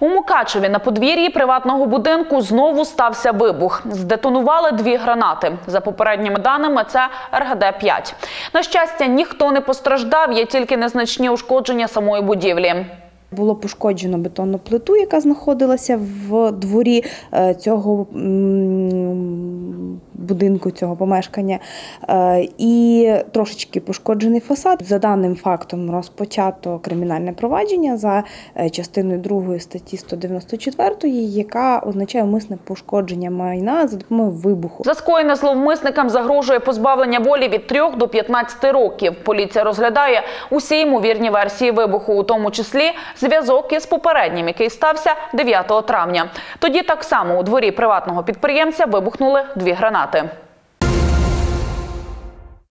У Мукачеві на подвір'ї приватного будинку знову стався вибух. Здетонували дві гранати. За попередніми даними, це РГД-5. На щастя, ніхто не постраждав, є тільки незначні ушкодження самої будівлі. Було пошкоджено бетонну плиту, яка знаходилася в дворі е, цього будинку, цього помешкання, Е, і трошечки пошкоджений фасад. За даним фактом розпочато кримінальне провадження за е, частиною 2 статті 194, яка означає умисне пошкодження майна за допомогою вибуху. За скоєне зловмисникам загрожує позбавлення волі від 3 до 15 років. Поліція розглядає усі ймовірні версії вибуху, у тому числі зв'язок із попереднім, який стався 9 травня. Тоді так само у дворі приватного підприємця вибухнули дві гранати працювати.